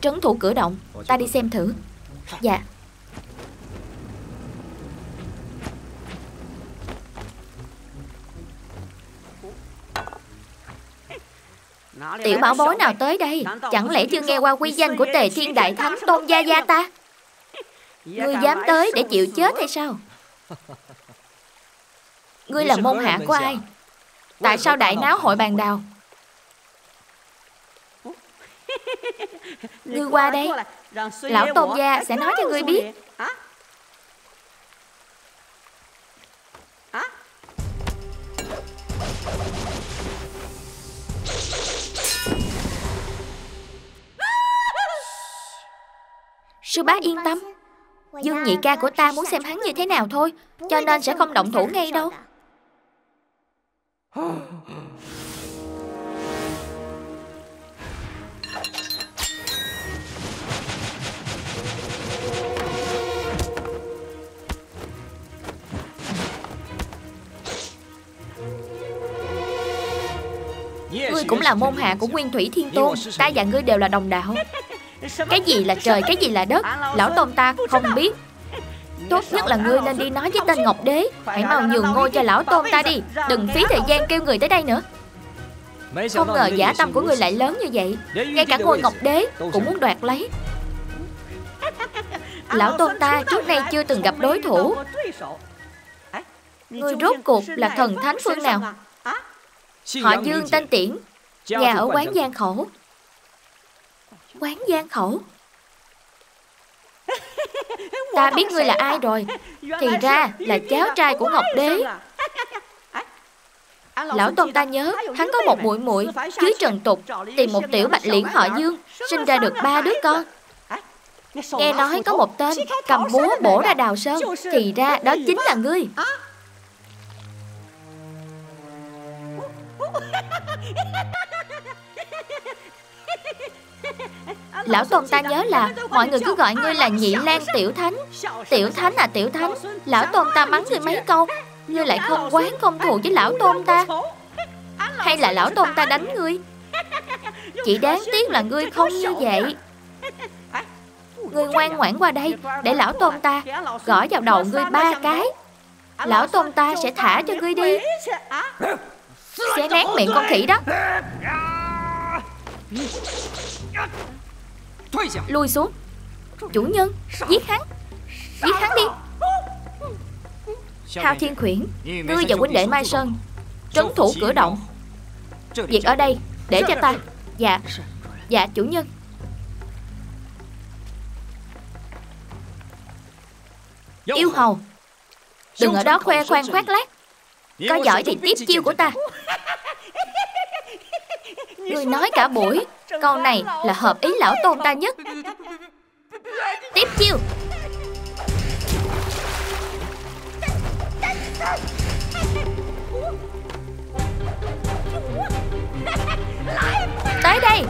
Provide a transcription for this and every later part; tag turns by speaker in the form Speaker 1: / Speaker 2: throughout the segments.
Speaker 1: Trấn thủ cửa động. Ta đi xem thử. Dạ. Tiểu bảo bối nào tới đây? Chẳng lẽ chưa nghe qua quy danh của tề thiên đại thánh Tôn Gia Gia ta? Ngươi dám tới để chịu chết hay sao? Ngươi là môn hạ của ai? Tại sao đại náo hội bàn đào? Ngươi qua đây. Lão Tôn Gia sẽ nói cho ngươi biết. Sư bá yên tâm. Dương nhị ca của ta muốn xem hắn như thế nào thôi Cho nên sẽ không động thủ ngay đâu Ngươi cũng là môn hạ của Nguyên Thủy Thiên Tôn. Ta và ngươi đều là đồng đạo. Cái gì là trời, cái gì là đất? Lão Tôn ta không biết. Tốt nhất là ngươi nên đi nói với tên Ngọc Đế. Hãy mau nhường ngôi cho lão tôn ta đi. Đừng phí thời gian kêu người tới đây nữa. Không ngờ giả tâm của ngươi lại lớn như vậy. Ngay cả ngôi Ngọc Đế cũng muốn đoạt lấy. Lão tôn ta trước nay chưa từng gặp đối thủ. Ngươi rốt cuộc là thần thánh phương nào? Họ Dương tên Tiễn. Nhà ở quán Giang Khổ. Quán Giang Khổ. Ta biết ngươi là ai rồi. Thì ra là cháu trai của Ngọc Đế. Lão Tôn ta nhớ Hắn có một muội muội dưới trần tục Tìm một tiểu bạch liễn họ Dương Sinh ra được ba đứa con. Nghe nói có một tên Cầm búa bổ ra đào sơn. Thì ra đó chính là ngươi Lão Tôn ta nhớ là Mọi người cứ gọi ngươi là nhị lan tiểu thánh. Tiểu thánh à tiểu thánh, Lão Tôn ta mắng ngươi mấy câu, Ngươi lại không quán không thù với lão Tôn ta. Hay là lão Tôn ta đánh ngươi? Chỉ đáng tiếc là ngươi không như vậy. Ngươi ngoan ngoãn qua đây Để lão Tôn ta gõ vào đầu ngươi ba cái. Lão Tôn ta sẽ thả cho ngươi đi. Xé nát miệng con khỉ đó. Lui xuống. Chủ nhân, Giết hắn. Giết hắn đi. Thao Thiên Khuyển, Ngươi và huynh đệ Mai Sơn, Trấn thủ cửa động. Việc ở đây Để cho ta. Dạ Dạ chủ nhân. Yêu hầu. Đừng ở đó khoe khoang khoác lác. Có giỏi thì tiếp chiêu của ta. Ngươi nói cả buổi. Câu này là hợp ý lão tôn ta nhất. Tiếp chiêu. Tới đây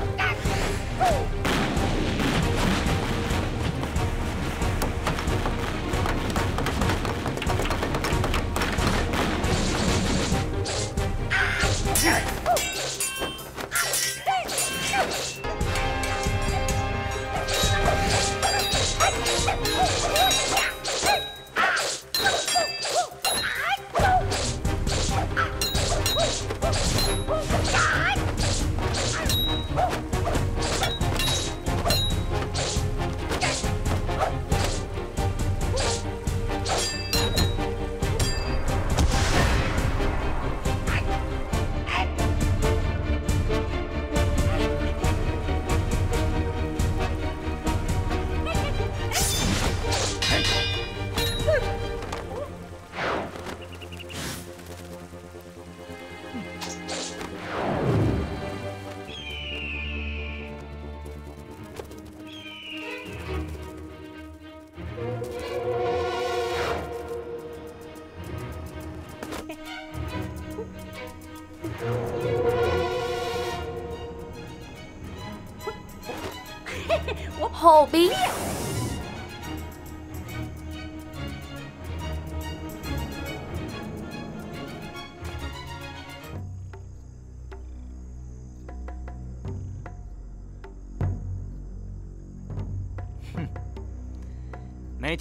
Speaker 1: biến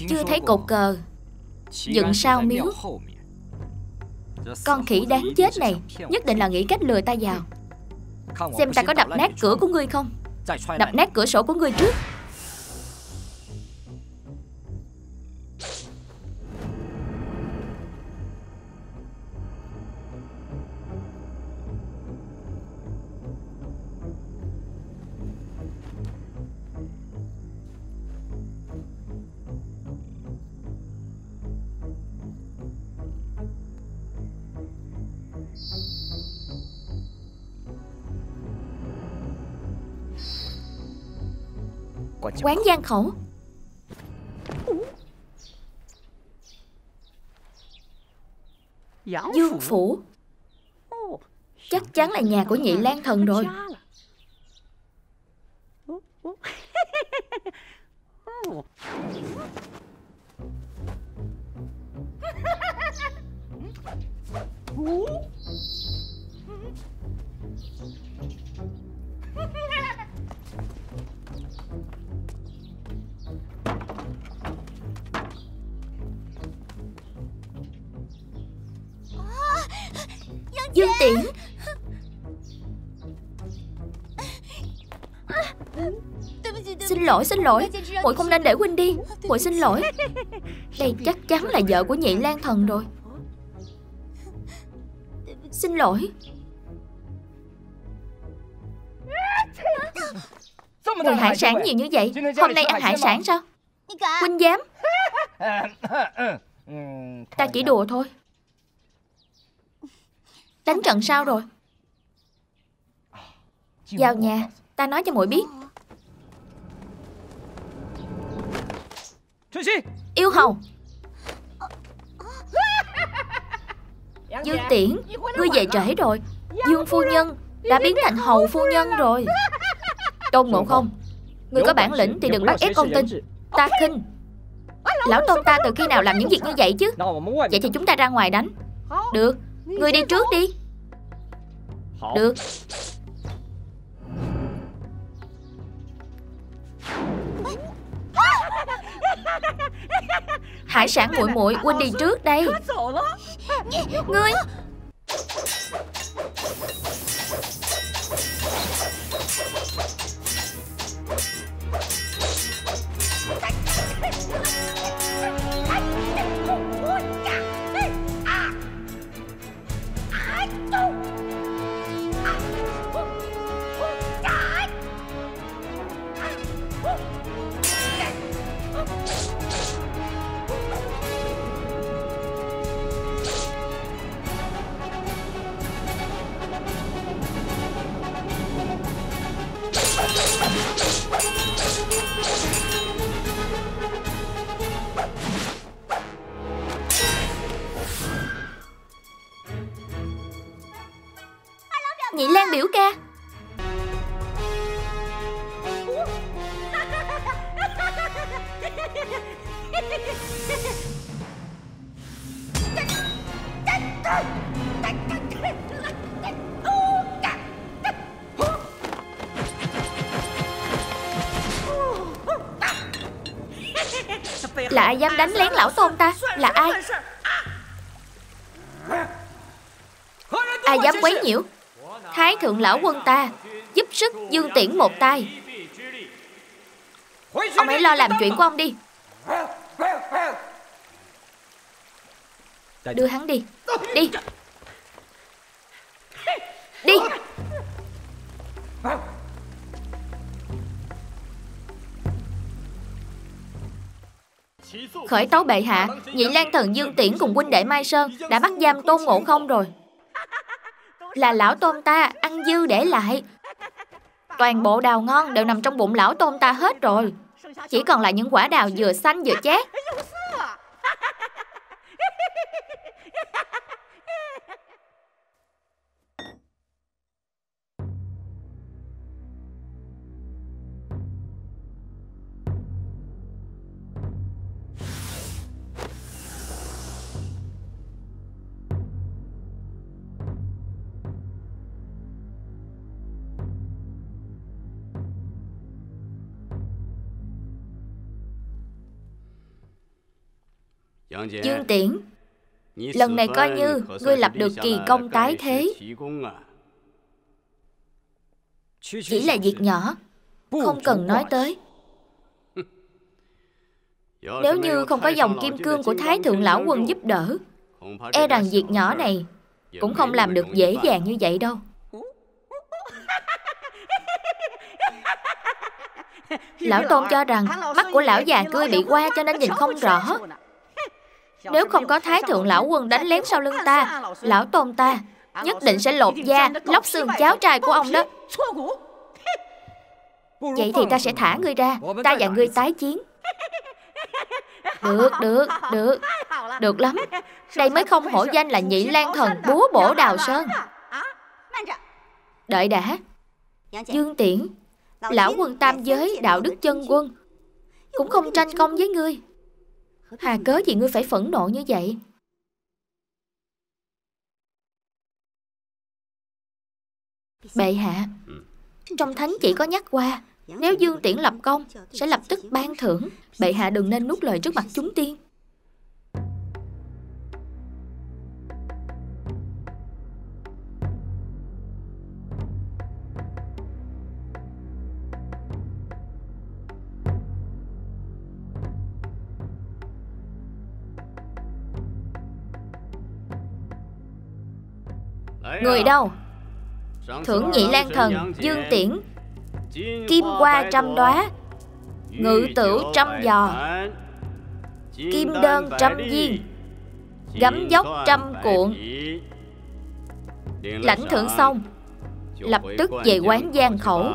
Speaker 1: Chưa thấy cột cờ. Dựng sao miếu. Con khỉ đáng chết này Nhất định là nghĩ cách lừa ta vào. Xem ta có đập nát cửa của ngươi không? Đập nát cửa sổ của ngươi trước. Quán gian khẩu Dương phủ. Chắc chắn là nhà của nhị lan thần rồi. Dương lỗi xin lỗi. Muội không nên để huynh đi. Muội xin lỗi. Đây chắc chắn là vợ của nhị lan thần rồi. Xin lỗi. Mùi hải sản nhiều như vậy? Hôm nay ăn hải sản sao? Huynh dám? Ta chỉ đùa thôi. Đánh trận sao rồi? Vào nhà Ta nói cho muội biết Yêu hầu Dương Tiễn Ngươi về trễ rồi. Dương phu nhân Đã biến thành hầu phu nhân rồi. Tôn Ngộ Không Ngươi có bản lĩnh thì đừng bắt ép con tin. Ta khinh. Lão Tôn ta từ khi nào làm những việc như vậy chứ? Vậy thì chúng ta ra ngoài đánh. Được. Ngươi đi trước đi. Được Hải sản muội muội huynh đi trước đây. Ngươi Nhị Lan biểu ca. Là ai dám đánh lén lão tôn ta? Là ai? Ai dám quấy nhiễu? Thái thượng lão quân ta, Giúp sức dương tiễn một tay. Ông hãy lo làm chuyện của ông đi. Đưa hắn đi. Đi. Đi. Khởi tấu bệ hạ, Nhị Lan thần Dương Tiễn cùng huynh đệ Mai Sơn Đã bắt giam Tôn Ngộ Không rồi. Là lão tôm ta, ăn dư để lại. Toàn bộ đào ngon đều nằm trong bụng lão tôm ta hết rồi. Chỉ còn lại những quả đào vừa xanh vừa chát. Dương Tiễn Lần này coi như ngươi lập được kỳ công tái thế. Chỉ là việc nhỏ Không cần nói tới. Nếu như không có dòng kim cương của Thái Thượng Lão Quân giúp đỡ E rằng việc nhỏ này Cũng không làm được dễ dàng như vậy đâu. Lão Tôn cho rằng mắt của lão già cười bị qua cho nên nhìn không rõ Nếu không có Thái Thượng Lão Quân đánh lén sau lưng ta Lão Tôn ta nhất định sẽ lột da, lóc xương cháu trai của ông đó. Vậy thì ta sẽ thả ngươi ra. Ta và ngươi tái chiến. Được, được, được. Được lắm. Đây mới không hổ danh là nhị lan thần búa bổ đào sơn. Đợi đã. Dương Tiễn Lão quân tam giới đạo đức chân quân Cũng không tranh công với ngươi Hà cớ gì ngươi phải phẫn nộ như vậy? Bệ hạ, Trong thánh chỉ có nhắc qua, Nếu Dương Tiễn lập công, Sẽ lập tức ban thưởng. Bệ hạ đừng nên nuốt lời trước mặt chúng tiên. Người đâu? Thưởng nhị lan thần, Dương Tiễn. Kim qua trăm đóa, Ngự tửu trăm giò, Kim đơn trăm viên, Gấm dốc trăm cuộn. Lãnh thưởng xong, Lập tức về quán giang khẩu.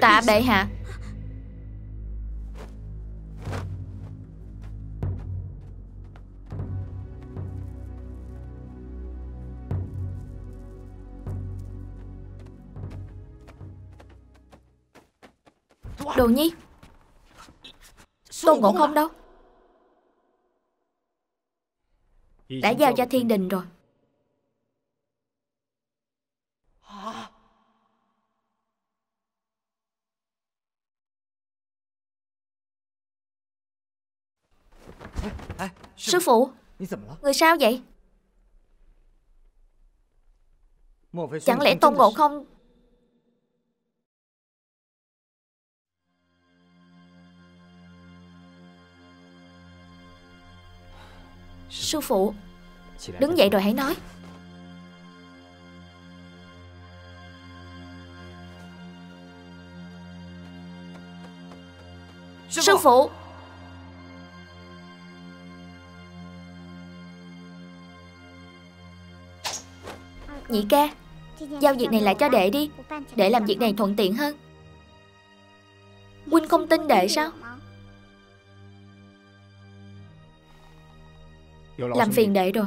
Speaker 1: Tạ bệ hạ. Đồ nhi. Tôn Ngộ không đâu. Đã giao cho thiên đình rồi. Sư phụ? Người sao vậy? Chẳng lẽ Tôn Ngộ không? Sư phụ Đứng dậy rồi hãy nói. Sư phụ Nhị ca, Giao việc này lại cho đệ đi. Đệ làm việc này thuận tiện hơn. Huynh không tin đệ sao? Làm phiền đệ rồi.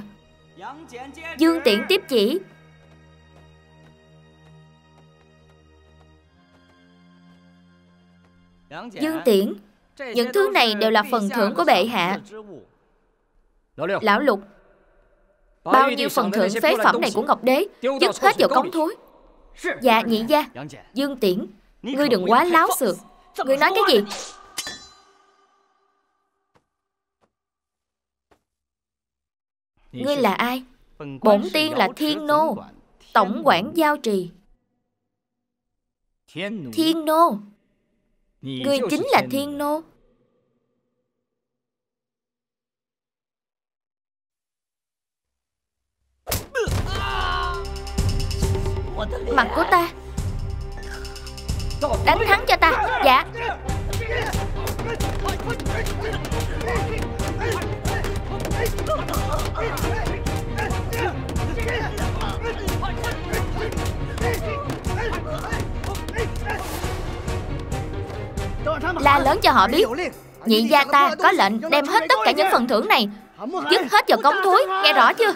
Speaker 1: Dương Tiễn tiếp chỉ. Dương Tiễn, Những thứ này đều là phần thưởng của bệ hạ. Lão Lục Bao nhiêu phần thưởng phế phẩm này của Ngọc Đế Dứt hết vào cống thối. Dạ nhị gia. Dương Tiễn Ngươi đừng quá láo xược Ngươi nói cái gì? Ngươi là ai? Bổn tiên là Thiên Nô. Tổng quản giao trì. Thiên Nô. Ngươi chính là Thiên Nô Mặt của ta. Đánh thắng cho ta. Dạ. La lớn cho họ biết, Nhị gia ta có lệnh đem hết tất cả những phần thưởng này Dứt hết vào cống thối Nghe rõ chưa?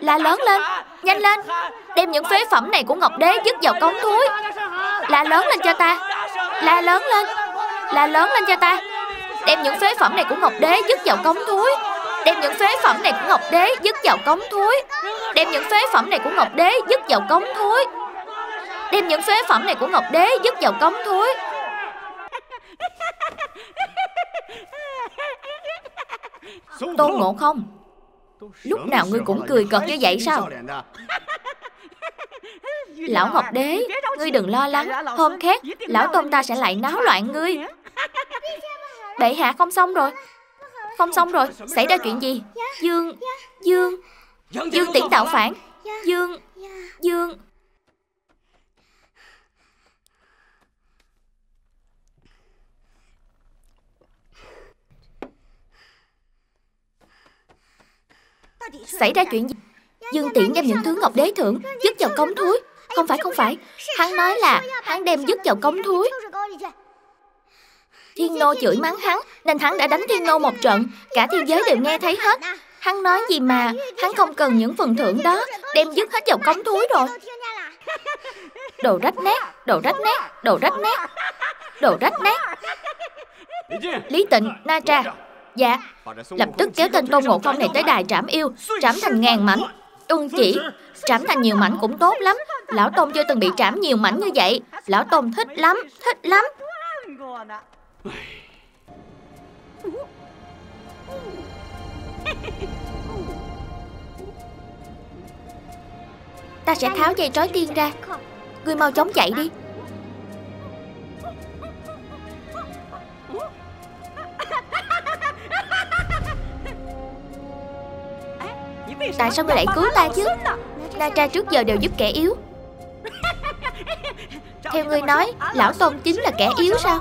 Speaker 1: La lớn lên, Nhanh lên, Đem những phế phẩm này của Ngọc Đế dứt vào cống thối La lớn lên cho ta, La lớn lên, La lớn lên cho ta. Đem những phế phẩm này của Ngọc Đế dứt vào cống thối Đem những phế phẩm này của Ngọc Đế dứt vào cống thối Đem những phế phẩm này của Ngọc Đế dứt vào cống thối Đem những phế phẩm này của Ngọc Đế dứt vào cống thối Tôn ngộ không Lúc nào ngươi cũng cười cợt như vậy sao? Lão Ngọc Đế Ngươi đừng lo lắng. Hôm khác Lão Tôn ta sẽ lại náo loạn ngươi. Bệ hạ không xong rồi. Không xong rồi. Xảy ra chuyện gì? Dương Dương Dương tiễn tạo phản. Dương Dương Xảy ra chuyện gì? Dương Tiễn đem những thứ Ngọc Đế thưởng Dứt vào cống thúi. Không phải không phải. Hắn nói là hắn đem dứt vào cống thúi. Thiên Nô chửi mắng hắn Nên hắn đã đánh Thiên Nô một trận. Cả thiên giới đều nghe thấy hết. Hắn nói gì mà Hắn không cần những phần thưởng đó. Đem dứt hết vào cống thúi rồi. Đồ rách nát Đồ rách nát Đồ rách nát. Đồ rách nát. Lý Tịnh Na Tra Dạ. Lập tức kéo tên Tôn Ngộ Không này tới đài trảm yêu, Trảm thành ngàn mảnh. Tuân chỉ, Trảm thành nhiều mảnh cũng tốt lắm. Lão Tôn chưa từng bị trảm nhiều mảnh như vậy. Lão Tôn thích lắm Thích lắm. Ta sẽ tháo dây trói tiên ra. Ngươi mau chóng chạy đi. Tại sao ngươi lại cứu ta chứ? Na Tra trước giờ đều giúp kẻ yếu. Theo ngươi nói, Lão Tôn chính là kẻ yếu sao?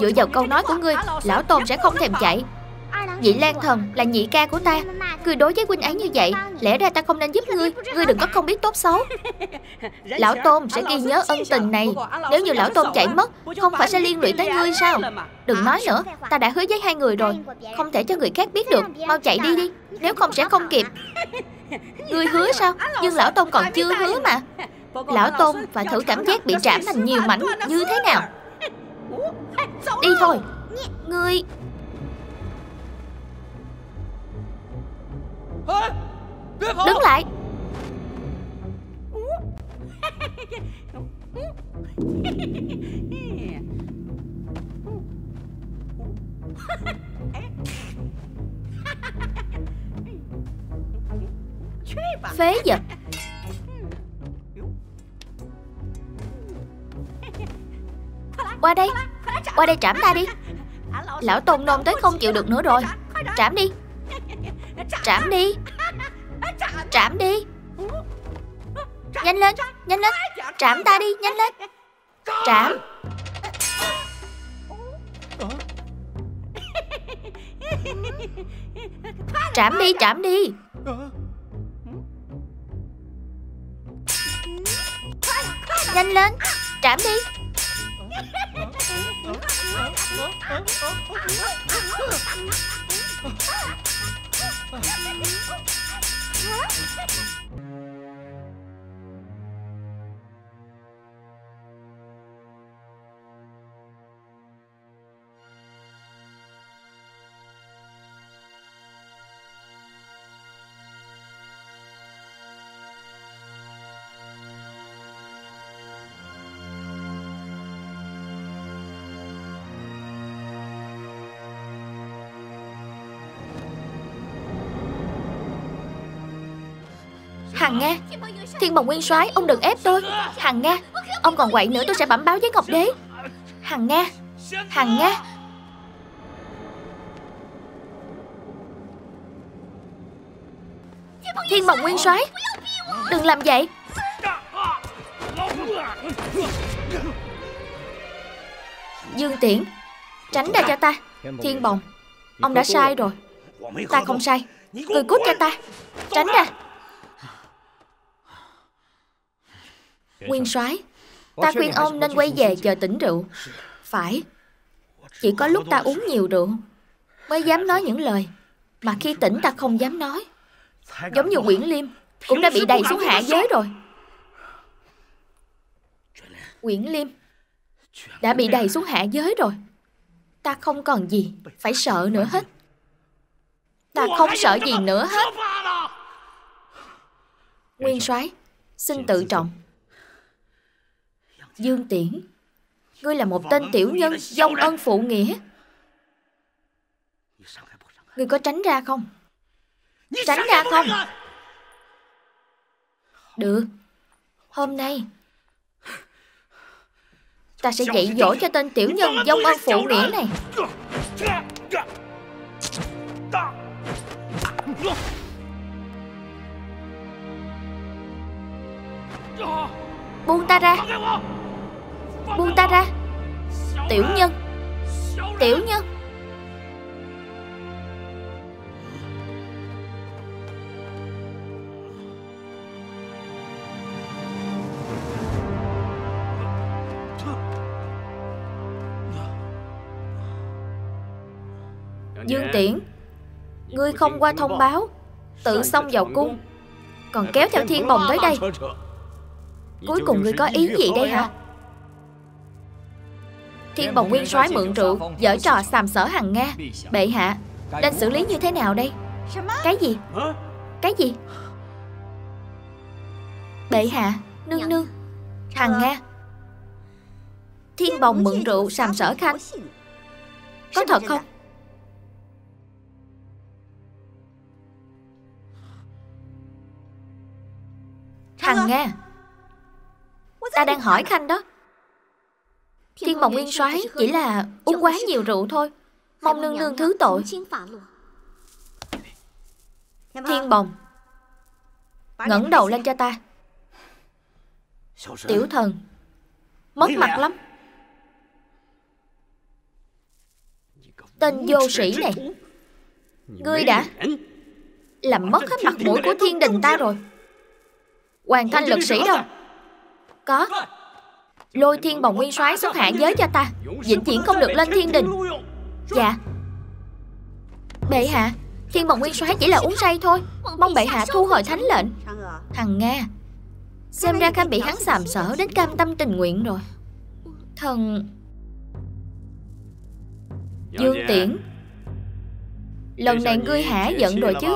Speaker 1: Dựa vào câu nói của ngươi, Lão Tôn sẽ không thèm chạy. Nhị Lan Thần là nhị ca của ta. Ngươi đối với huynh ấy như vậy Lẽ ra ta không nên giúp ngươi. Ngươi đừng có không biết tốt xấu. Lão Tôn sẽ ghi nhớ ân tình này. Nếu như Lão Tôn chạy mất Không phải sẽ liên lụy tới ngươi sao? Đừng nói nữa Ta đã hứa với hai người rồi. Không thể cho người khác biết được. Mau chạy đi đi. Nếu không sẽ không kịp. Ngươi hứa sao? Nhưng Lão Tôn còn chưa hứa mà. Lão Tôn phải thử cảm giác bị trảm thành nhiều mảnh như thế nào. Đi thôi. Ngươi Đứng lại. Phế vật. Qua đây. Qua đây trảm ta đi. Lão Tôn nôn tới không chịu được nữa rồi. Trảm đi Trảm đi. Trảm đi. Nhanh lên Nhanh lên. Trảm ta đi, Nhanh lên. Trảm. Trảm đi Trảm đi. Nhanh lên, Trảm đi. Huh? Hằng Nga Thiên bồng nguyên soái, ông đừng ép tôi. Hằng Nga Ông còn quậy nữa tôi sẽ bẩm báo với Ngọc Đế. Hằng Nga Hằng Nga Thiên bồng nguyên soái, Đừng làm vậy. Dương Tiễn, Tránh ra cho ta. Thiên bồng, Ông đã sai rồi. Ta không sai. Người cút cho ta. Tránh ra. Nguyên soái Ta khuyên ông nên quay về chờ tỉnh rượu. Phải. Chỉ có lúc ta uống nhiều rượu Mới dám nói những lời Mà khi tỉnh ta không dám nói. Giống như Quyển Liêm Cũng đã bị đầy xuống hạ giới rồi. Quyển Liêm Đã bị đầy xuống hạ giới rồi. Ta không còn gì Phải sợ nữa hết. Ta không sợ gì nữa hết. Nguyên soái Xin tự trọng Dương Tiễn. Ngươi là một tên tiểu nhân Dông ân phụ nghĩa. Ngươi có tránh ra không? Tránh ra không? Được. Hôm nay Ta sẽ dạy dỗ cho tên tiểu nhân dông ân phụ nghĩa này. Buông ta ra Buông ta ra. Tiểu nhân. Tiểu nhân. Dương Tiễn, Ngươi không qua thông báo. Tự xông vào cung. Còn kéo theo thiên bồng tới đây. Cuối cùng ngươi có ý gì đây hả? Thiên bồng nguyên soái mượn rượu Giở trò xàm sở hằng Nga Bệ hạ Nên xử lý như thế nào đây? Cái gì? Cái gì? Bệ hạ Nương nương. Hằng Nga Thiên bồng mượn rượu sàm sở khanh? Có thật không? Hằng Nga Ta đang hỏi Khanh đó Thiên bồng nguyên soái chỉ là uống quá nhiều rượu thôi Mong nương nương thứ tội. Thiên bồng ngẩng đầu lên cho ta. Tiểu thần Mất mặt lắm. Tên vô sĩ này Ngươi đã Làm mất hết mặt mũi của thiên đình ta rồi. Hoàng thanh lực sĩ đâu? Có Lôi thiên bồng nguyên soái xuống hạ giới cho ta. Vĩnh viễn không được lên thiên đình. Dạ. Bệ hạ, Thiên bồng nguyên soái chỉ là uống say thôi. Mong bệ hạ thu hồi thánh lệnh. Thằng Nga, Xem ra Khanh bị hắn sàm sở đến cam tâm tình nguyện rồi. Thần Dương Tiễn, Lần này ngươi hả giận rồi chứ?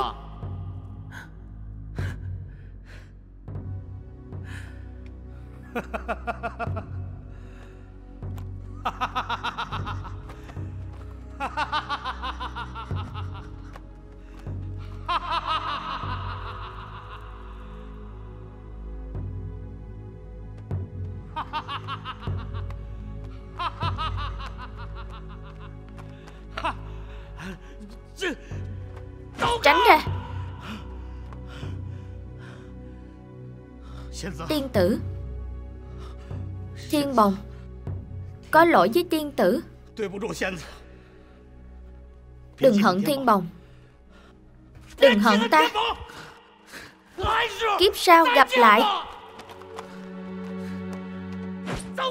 Speaker 1: Tránh ra. Tiên tử Thiên bồng. Có lỗi với tiên tử. Đừng hận thiên bồng. Đừng hận ta. Kiếp sau gặp lại.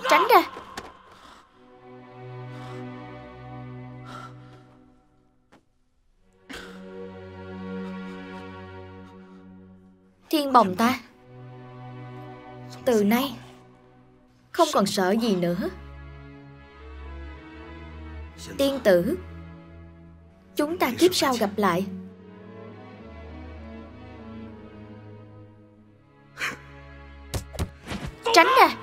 Speaker 1: Tránh ra. Thiên bồng ta. Từ nay không còn sợ gì nữa. Tiên tử, Chúng ta kiếp sau gặp lại. Tránh ra.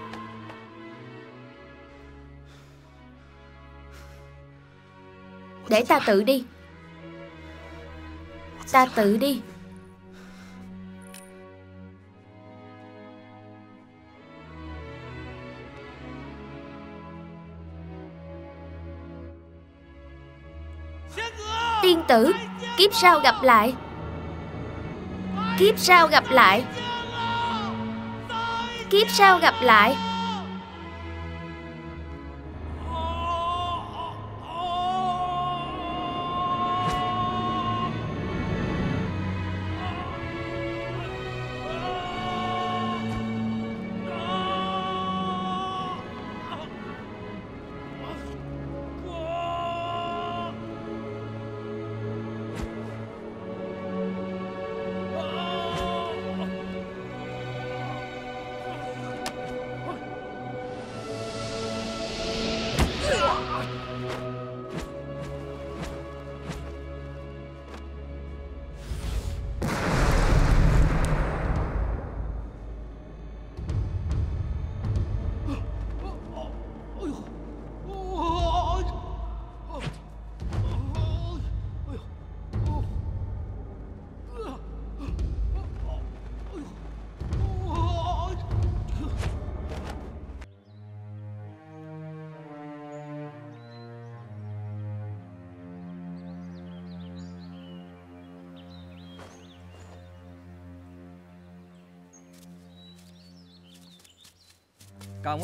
Speaker 1: Để ta tự đi. Ta tự đi. Tử. Kiếp sau gặp lại. Kiếp sau gặp lại. Kiếp sau gặp lại.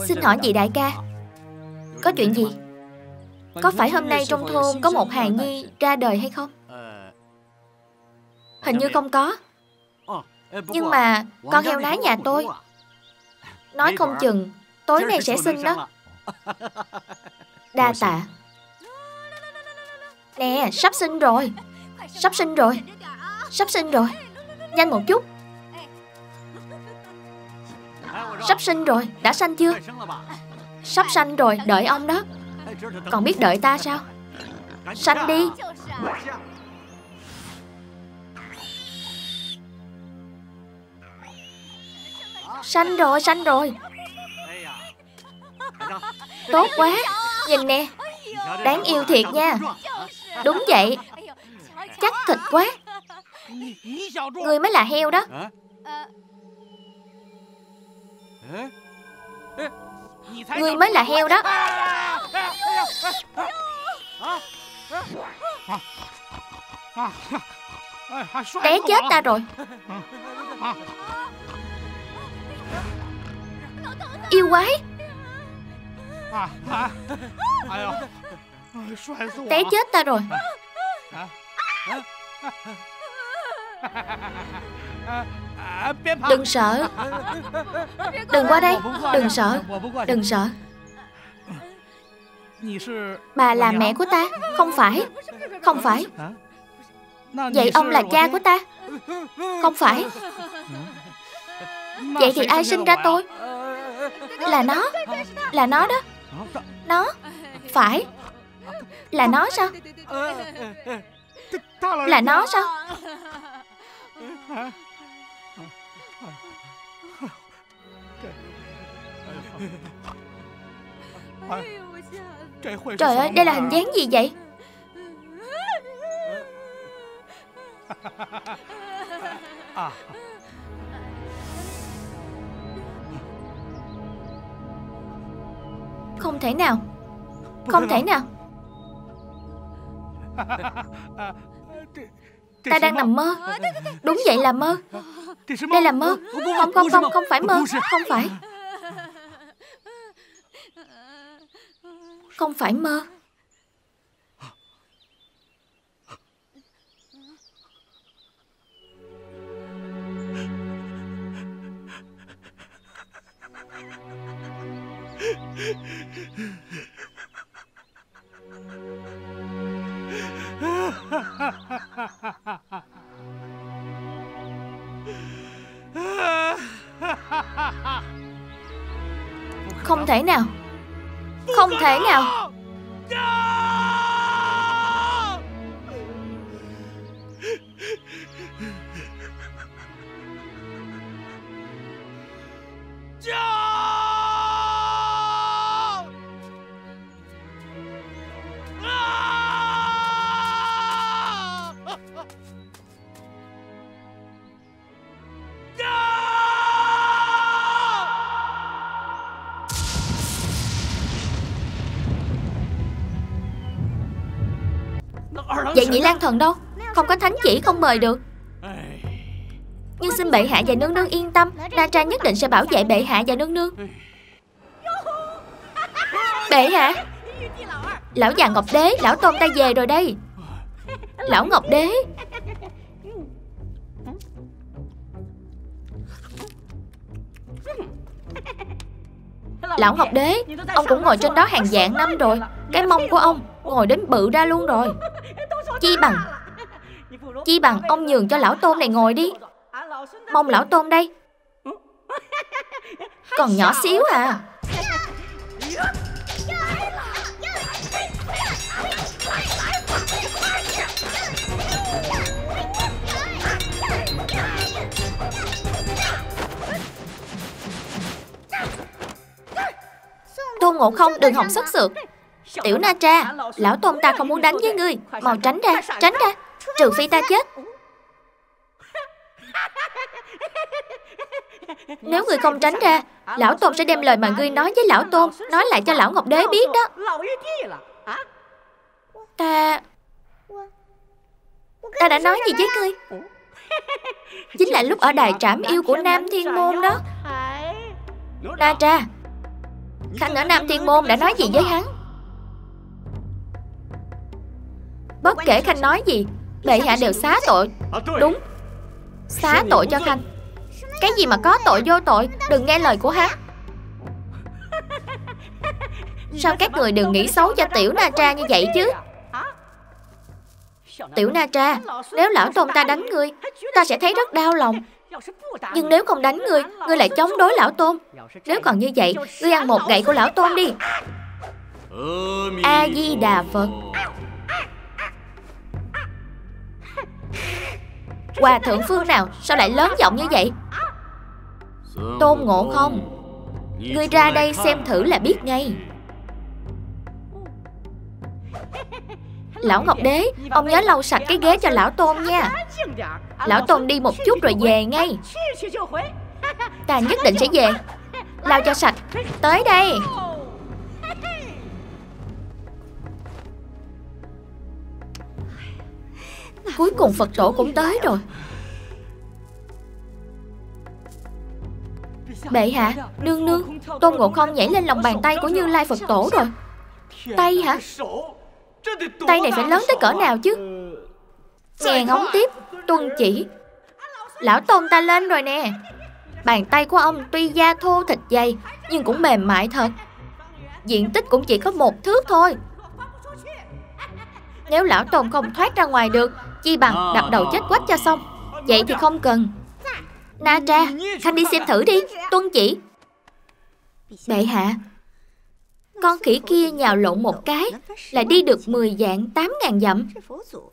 Speaker 1: Xin hỏi vị đại ca. Có chuyện gì? Có phải hôm nay trong thôn có một hài nhi ra đời hay không? Hình như không có. Nhưng mà con heo nái nhà tôi Nói không chừng Tối nay sẽ sinh đó. Đa tạ. Nè sắp sinh rồi. Sắp sinh rồi. Sắp sinh rồi. Nhanh một chút Sắp sinh rồi, Đã sanh chưa? Sắp sanh rồi, Đợi ông đó. Còn biết đợi ta sao? Sanh đi. Sanh rồi Sanh rồi. Tốt quá. Nhìn nè. Đáng yêu thiệt nha. Đúng vậy. Chắc thịt quá. Người mới là heo đó. Người mới là heo đó. Té chết ta rồi. Yêu quái. Té chết ta rồi. Đừng sợ. Đừng qua đây. Đừng sợ. Đừng sợ. Bà là mẹ của ta. Không phải. Không phải. Vậy ông là cha của ta. Không phải. Vậy thì ai sinh ra tôi? Là nó. Là nó đó. Nó. Phải. Là nó sao? Là nó sao? Trời ơi, đây là hình dáng gì vậy? Không thể nào. Không thể nào. Ta đang nằm mơ. Đúng vậy là mơ. Đây là mơ. Không không không không phải mơ. Không phải Không phải mơ. Không thể nào. Không thể nào. Nhị lang thần đâu? Không có thánh chỉ, không mời được. Nhưng xin bệ hạ và nương nương yên tâm Na Tra nhất định sẽ bảo vệ bệ hạ và nương nương. Bệ hạ! Lão già Ngọc Đế, Lão Tôn ta về rồi đây. Lão Ngọc Đế! Lão Ngọc Đế, Ông cũng ngồi trên đó hàng dạng năm rồi. Cái mông của ông Ngồi đến bự ra luôn rồi. Chi bằng. Chi bằng, ông nhường cho lão tôm này ngồi đi. Mong lão tôm đây. Còn nhỏ xíu à. Tôn Ngộ Không, đừng hòng xuất sượt. Tiểu Na Tra Lão Tôn ta không muốn đánh với ngươi. Mau tránh ra, tránh ra Trừ phi ta chết. Nếu người không tránh ra Lão Tôn sẽ đem lời mà ngươi nói với Lão Tôn Nói lại cho Lão Ngọc Đế biết đó. Ta Ta đã nói gì với ngươi? Chính là lúc ở đài trảm yêu của Nam Thiên Môn đó. Na Tra Khanh ở Nam Thiên Môn đã nói gì với hắn Bất kể Khanh nói gì, Bệ hạ đều xá tội. Đúng. Xá tội cho Khanh. Cái gì mà có tội vô tội, Đừng nghe lời của hắn. Sao các người đừng nghĩ xấu cho tiểu Na Tra như vậy chứ? Tiểu Na Tra, Nếu lão tôn ta đánh ngươi, Ta sẽ thấy rất đau lòng. Nhưng nếu không đánh ngươi Ngươi lại chống đối lão tôn. Nếu còn như vậy, Ngươi ăn một gậy của lão tôn đi. A-di-đà Phật. Hòa thượng phương nào? Sao lại lớn giọng như vậy? Tôn ngộ không? Ngươi ra đây xem thử là biết ngay. Lão Ngọc Đế, Ông nhớ lau sạch cái ghế cho lão Tôn nha. Lão Tôn đi một chút rồi về ngay. Ta nhất định sẽ về. Lau cho sạch. Tới đây. Cuối cùng Phật tổ cũng tới rồi. Bệ hạ Nương nương, Tôn Ngộ Không nhảy lên lòng bàn tay của Như Lai Phật tổ rồi. Tay hả? Tay này phải lớn tới cỡ nào chứ? Nghe ngóng tiếp, Tuân chỉ. Lão Tôn ta lên rồi nè. Bàn tay của ông tuy da thô thịt dày, Nhưng cũng mềm mại thật. Diện tích cũng chỉ có một thước thôi. Nếu lão Tôn không thoát ra ngoài được Chi bằng đập đầu chết quách cho xong. Vậy thì không cần. Na Tra Khanh đi xem thử đi. Tuân chỉ. Bệ hạ. Con khỉ kia nhào lộn một cái Lại đi được 10 dạng 8 ngàn dặm.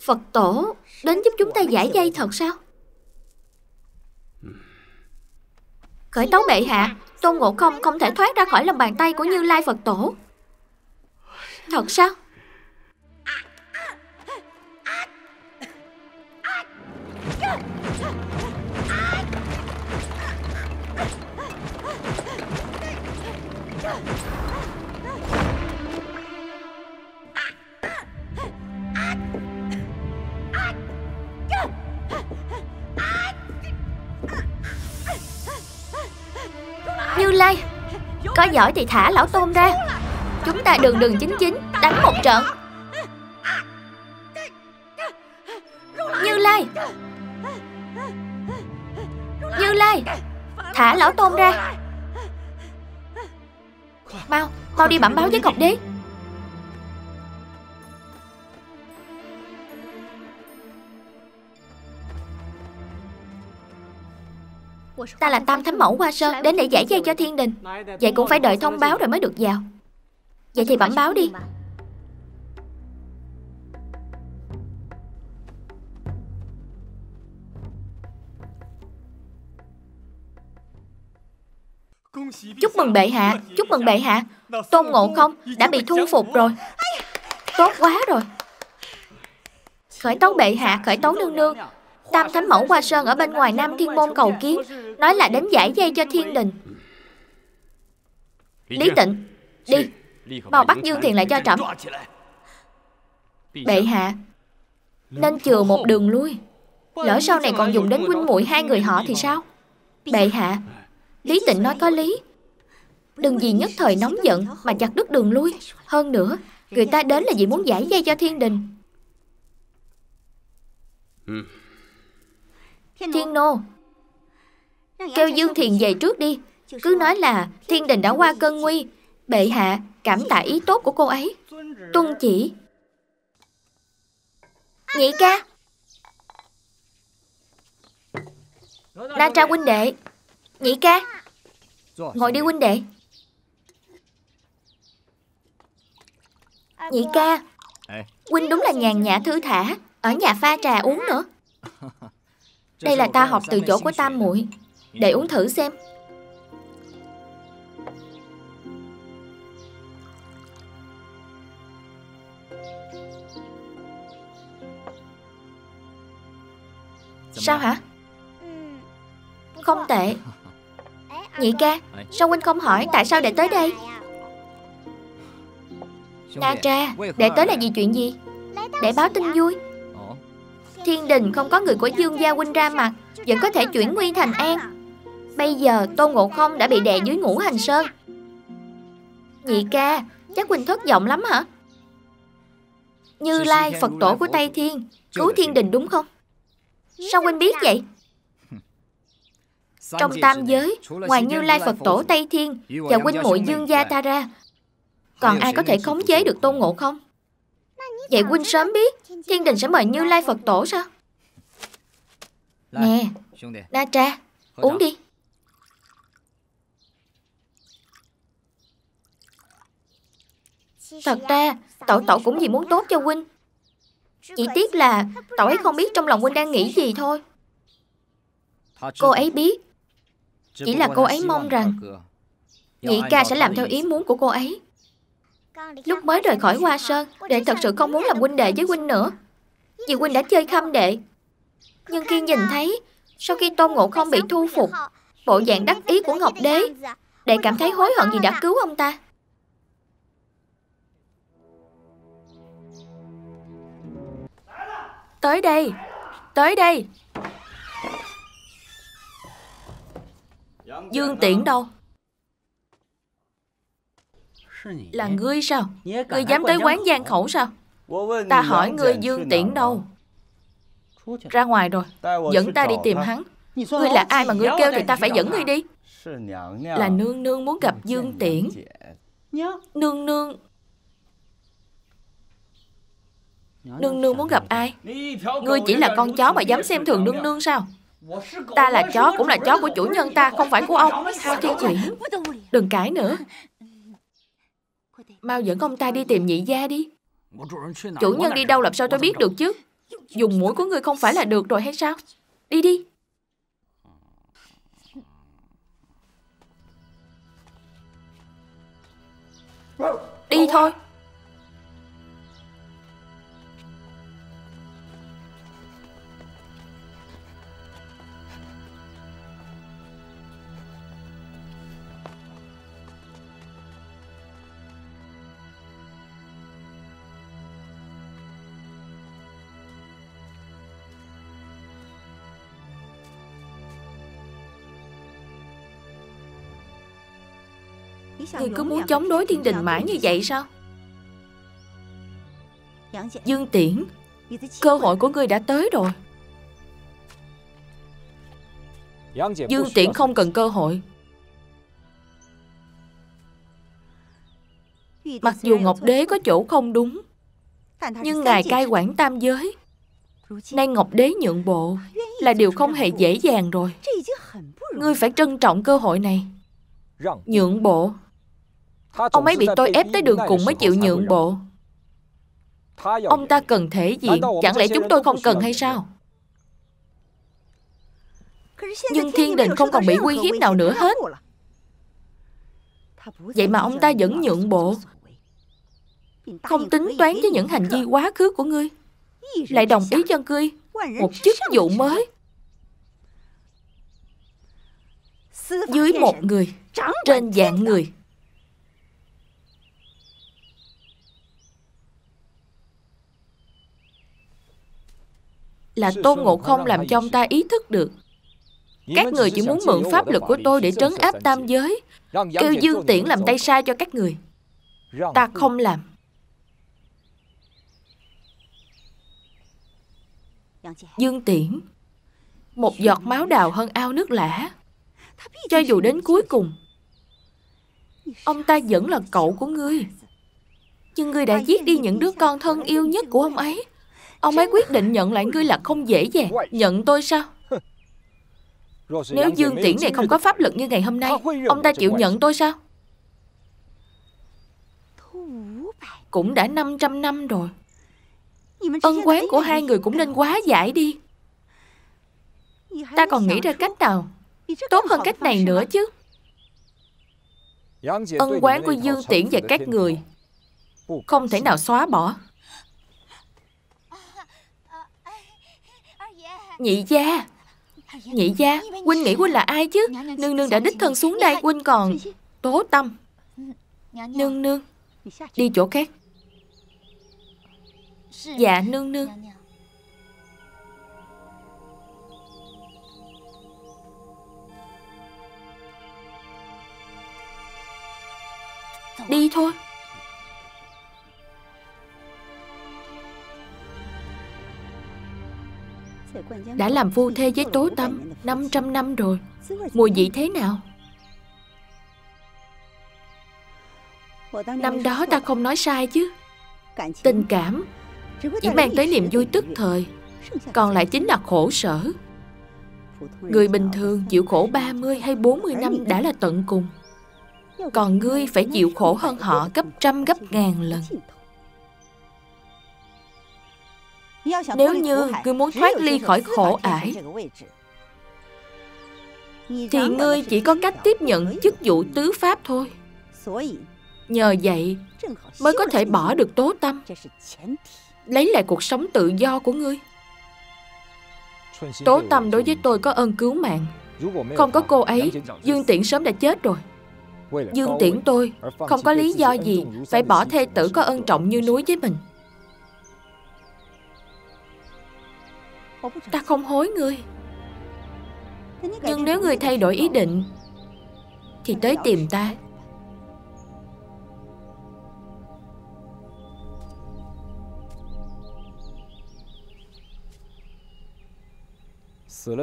Speaker 1: Phật tổ đến giúp chúng ta giải dây thật sao? Khởi tấu bệ hạ. Tôn Ngộ Không không thể thoát ra khỏi lòng bàn tay của Như Lai Phật tổ. Thật sao Như Lai, Có giỏi thì thả lão Tôm ra. Chúng ta đường đường chính chính Đánh một trận. Thả lão tôn ra. Mau Mau đi bẩm báo với Ngọc Đế. Ta là Tam Thánh Mẫu Hoa Sơn, Đến để giải dây cho thiên đình. Vậy cũng phải đợi thông báo rồi mới được vào. Vậy thì bẩm báo đi. Chúc mừng bệ hạ Chúc mừng bệ hạ. Tôn Ngộ Không đã bị thu phục rồi. Tốt quá rồi. Khởi tấu bệ hạ Khởi tấu nương nương. Tam Thánh Mẫu Hoa Sơn ở bên ngoài Nam Thiên Môn cầu kiến Nói là đến giải dây cho thiên đình. Lý tịnh Đi. Mau bắt Dương Thiền lại cho trẫm Bệ hạ Nên chừa một đường lui. Lỡ sau này còn dùng đến huynh muội hai người họ thì sao? Bệ hạ Lý tịnh nói có lý. Đừng vì nhất thời nóng giận Mà chặt đứt đường lui. Hơn nữa, Người ta đến là vì muốn giải dây cho thiên đình. Thiên Nô, Kêu Dương Thiền về trước đi. Cứ nói là thiên đình đã qua cơn nguy, Bệ hạ cảm tạ ý tốt của cô ấy. Tuân chỉ. Nhị ca. Na tra huynh đệ. Nhị ca. Ngồi đi huynh đệ. Nhị ca Huynh đúng là nhàn nhã thư thả Ở nhà pha trà uống nữa. Đây là ta học từ chỗ của Tam muội. Để uống thử xem. Sao hả? Không tệ Nhị ca Sao huynh không hỏi tại sao để tới đây? Na tra, Để tới là vì chuyện gì? Để báo tin vui. Thiên đình không có người của Dương Gia huynh ra mặt, Vẫn có thể chuyển nguy thành an. Bây giờ Tôn Ngộ Không đã bị đè dưới ngũ hành sơn. Nhị ca, Chắc Huynh thất vọng lắm hả? Như Lai, Phật tổ của Tây Thiên, Cứu thiên đình đúng không? Sao Huynh biết vậy? Trong tam giới Ngoài Như Lai Phật tổ Tây Thiên Và huynh muội Dương Gia ta ra Còn ai có thể khống chế được tôn ngộ không? Vậy huynh sớm biết Thiên đình sẽ mời Như Lai Phật tổ sao? Nè Na Tra Uống đi. Thật ra Tẩu tẩu cũng vì muốn tốt cho huynh. Chỉ tiếc là Tẩu ấy không biết trong lòng huynh đang nghĩ gì thôi. Cô ấy biết Chỉ là cô ấy mong rằng Nhị ca sẽ làm theo ý muốn của cô ấy. Lúc mới rời khỏi Hoa Sơn Đệ thật sự không muốn làm huynh đệ với huynh nữa. Vì huynh đã chơi khăm đệ. Nhưng khi nhìn thấy Sau khi Tôn Ngộ không bị thu phục Bộ dạng đắc ý của Ngọc Đế Đệ cảm thấy hối hận vì đã cứu ông ta? Tới đây. Tới đây Dương Tiễn đâu? Là ngươi sao? Ngươi dám tới quán gian khẩu sao? Ta hỏi ngươi Dương Tiễn đâu? Ra ngoài rồi. Dẫn ta đi tìm hắn. Ngươi là ai mà ngươi kêu thì ta phải dẫn ngươi đi. Là nương nương muốn gặp Dương Tiễn. Nương nương. Nương nương muốn gặp ai? Ngươi chỉ là con chó mà dám xem thường nương nương sao Ta là chó cũng là chó của chủ nhân ta, Không phải của ông. Hao Thiên Chuyển Đừng cãi nữa. Mau dẫn ông ta đi tìm nhị gia đi. Chủ nhân đi đâu làm sao tôi biết được chứ? Dùng mũi của người không phải là được rồi hay sao? Đi đi. Đi thôi. Người cứ muốn chống đối thiên đình mãi như vậy sao? Dương Tiễn Cơ hội của ngươi đã tới rồi. Dương Tiễn không cần cơ hội. Mặc dù Ngọc Đế có chỗ không đúng Nhưng Ngài cai quản tam giới. Nay Ngọc Đế nhượng bộ Là điều không hề dễ dàng rồi. Ngươi phải trân trọng cơ hội này. Nhượng bộ Ông ấy bị tôi ép tới đường cùng mới chịu nhượng bộ. Ông ta cần thể diện Chẳng lẽ chúng tôi không cần hay sao? Nhưng thiên đình không còn bị uy hiếp nào nữa hết. Vậy mà ông ta vẫn nhượng bộ. Không tính toán với những hành vi quá khứ của ngươi. Lại đồng ý cho ngươi Một chức vụ mới. Dưới một người Trên dạng người là Tôn Ngộ Không làm cho ông ta ý thức được. Các người chỉ muốn mượn pháp lực của tôi để trấn áp tam giới, kêu Dương Tiễn làm tay sai cho các người. Ta không làm. Dương Tiễn, một giọt máu đào hơn ao nước lã. Cho dù đến cuối cùng, ông ta vẫn là cậu của ngươi. Nhưng ngươi đã giết đi những đứa con thân yêu nhất của ông ấy. Ông ấy quyết định nhận lại ngươi là không dễ dàng. Nhận tôi sao? Nếu Dương Tiễn này không có pháp lực như ngày hôm nay, Ông ta chịu nhận tôi sao? Cũng đã 500 năm rồi. Ân quán của hai người cũng nên quá giải đi. Ta còn nghĩ ra cách nào? Tốt hơn cách này nữa chứ. Ân quán của Dương Tiễn và các người Không thể nào xóa bỏ. Nhị gia. Nhị gia, Huynh nghĩ Huynh là ai chứ? Nương nương đã đích thân xuống đây, Huynh còn Tố tâm. Nương nương, Đi chỗ khác. Dạ nương nương. Đi thôi. Đã làm phu thê với Tố Tâm 500 năm rồi. Mùi vị thế nào? Năm đó ta không nói sai chứ. Tình cảm Chỉ mang tới niềm vui tức thời, Còn lại chính là khổ sở. Người bình thường chịu khổ 30 hay 40 năm đã là tận cùng, Còn ngươi phải chịu khổ hơn họ gấp trăm gấp ngàn lần. Nếu như ngươi muốn thoát ly khỏi khổ ải。Thì ngươi chỉ có cách tiếp nhận chức vụ tứ pháp thôi。Nhờ vậy mới có thể bỏ được tố tâm。Lấy lại cuộc sống tự do của ngươi。Tố tâm đối với tôi có ơn cứu mạng。Không có cô ấy Dương Tiễn sớm đã chết rồi。Dương Tiễn tôi Không có lý do gì Phải bỏ thê tử có ân trọng như núi với mình Ta không hối ngươi. Nhưng nếu ngươi thay đổi ý định, Thì tới tìm ta.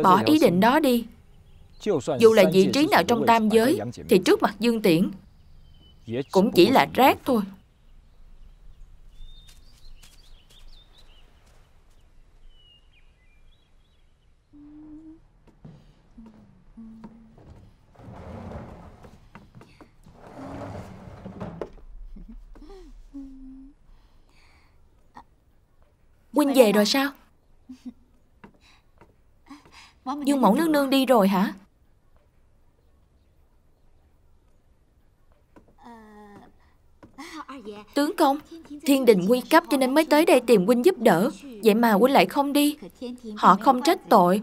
Speaker 1: Bỏ ý định đó đi. Dù là vị trí nào trong tam giới, Thì trước mặt Dương Tiễn Cũng chỉ là rác thôi. Huynh về rồi sao? Dương mẫu nương nương đi rồi hả? Tướng công, Thiên đình nguy cấp cho nên mới tới đây tìm huynh giúp đỡ. Vậy mà huynh lại không đi. Họ không trách tội.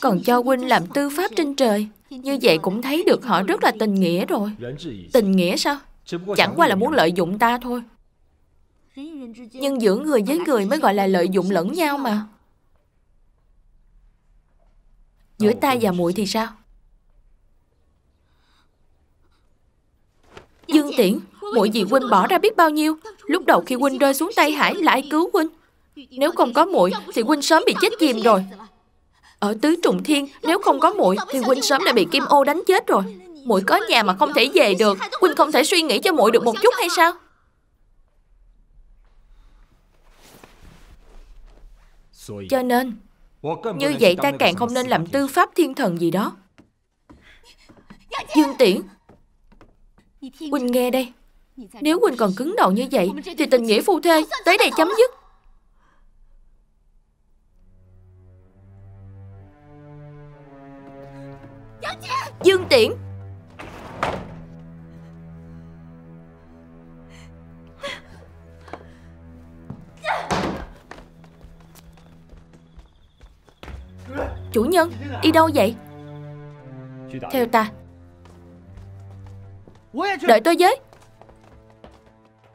Speaker 1: Còn cho huynh làm tư pháp trên trời. Như vậy cũng thấy được họ rất là tình nghĩa rồi. Tình nghĩa sao? Chẳng qua là muốn lợi dụng ta thôi. Nhưng giữa người với người mới gọi là lợi dụng lẫn nhau mà. Giữa ta và muội thì sao? Dương Tiễn Muội vì huynh bỏ ra biết bao nhiêu? Lúc đầu khi huynh rơi xuống tay hải lại cứu huynh. Nếu không có muội Thì huynh sớm bị chết chìm rồi. Ở tứ trùng thiên Nếu không có muội Thì huynh sớm đã bị kim ô đánh chết rồi. Muội có nhà mà không thể về được. Huynh không thể suy nghĩ cho muội được một chút hay sao Cho nên như vậy ta càng không nên làm tư pháp thiên thần gì đó. Dương Tiễn Huynh nghe đây. Nếu Huynh còn cứng đầu như vậy Thì tình nghĩa phu thê tới đây chấm dứt. Dương Tiễn Chủ nhân, đi đâu vậy? Theo ta Đợi tôi với